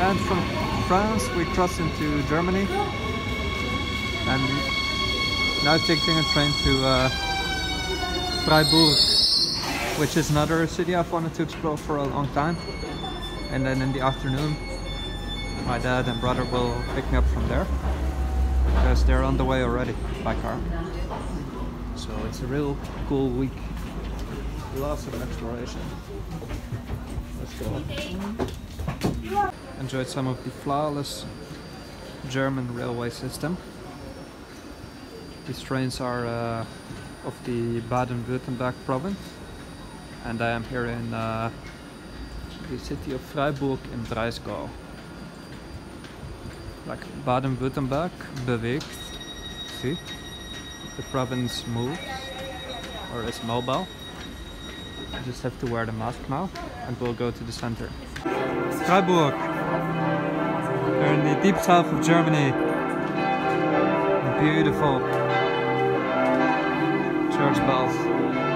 And from France we cross into Germany. And now taking a train to uh, Freiburg which is another city I've wanted to explore for a long time. And then in the afternoon my dad and brother will pick me up from there because they're on the way already by car. So it's a real cool week. Lots of exploration. Let's go enjoyed some of the flawless German railway system these trains are uh, of the Baden-Württemberg province and I am here in uh, the city of Freiburg im Breisgau. Like Baden-Württemberg bewegt, see? The province moves or is mobile. I just have to wear the mask now and we'll go to the center. Freiburg! We're in the deep south of Germany. Beautiful church bells.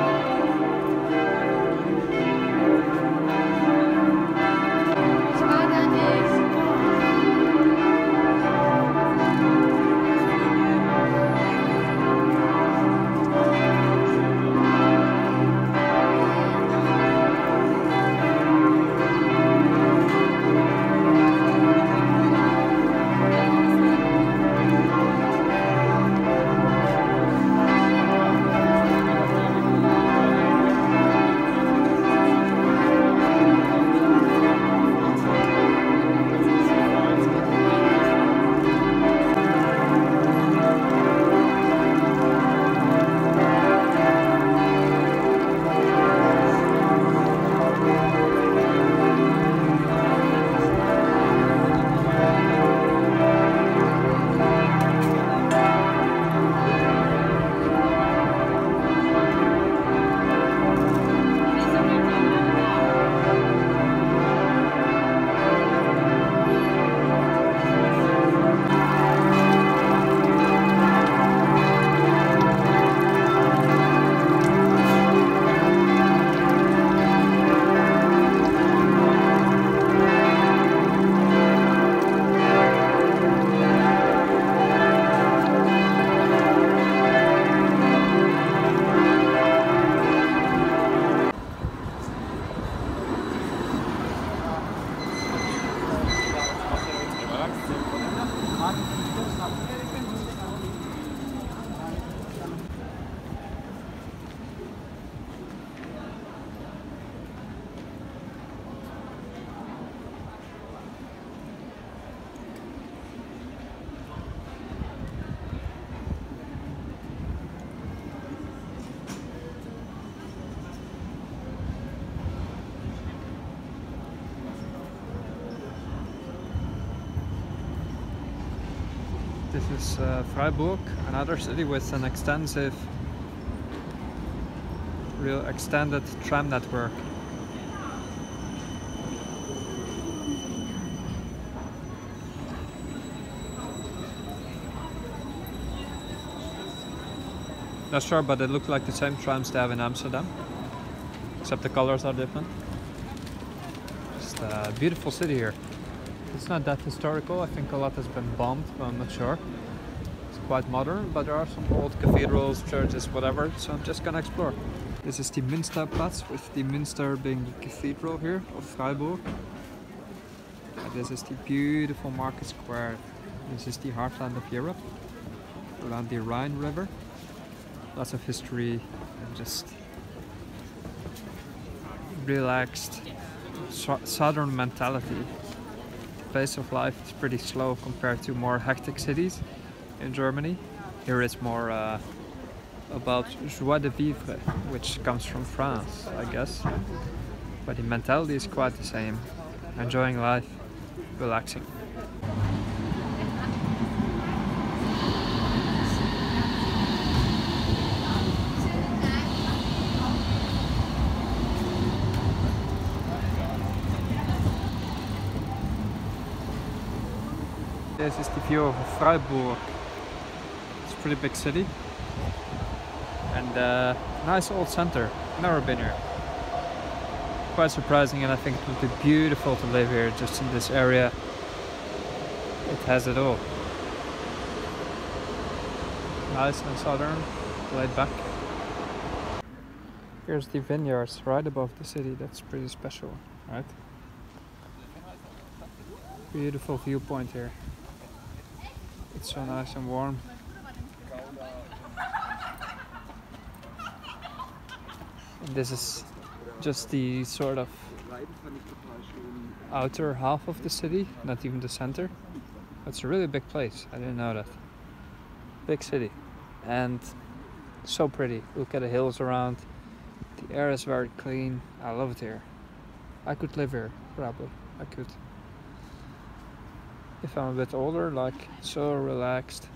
This is uh, Freiburg, another city with an extensive, real extended tram network. Not sure, but they look like the same trams they have in Amsterdam, except the colors are different. Just a beautiful city here. It's not that historical. I think a lot has been bombed, but I'm not sure. It's quite modern, but there are some old cathedrals, churches, whatever. So I'm just gonna explore. This is the Münsterplatz, with the Münster being the cathedral here of Freiburg. And this is the beautiful market square. This is the heartland of Europe, around the Rhine River. Lots of history and just relaxed southern mentality pace of life is pretty slow compared to more hectic cities in Germany. Here it's more uh, about joie de vivre, which comes from France, I guess. But the mentality is quite the same. Enjoying life, relaxing. This is the view of Freiburg. It's a pretty big city. And uh, nice old center. Never been here. Quite surprising and I think it would be beautiful to live here just in this area It has it all. Nice and southern, laid back. Here's the vineyards right above the city. That's pretty special, right? Beautiful viewpoint here. It's so nice and warm. This is just the sort of outer half of the city, not even the center. It's a really big place. I didn't know that. Big city. And so pretty. Look at the hills around. The air is very clean. I love it here. I could live here, probably. I could. If I'm a bit older, like so relaxed.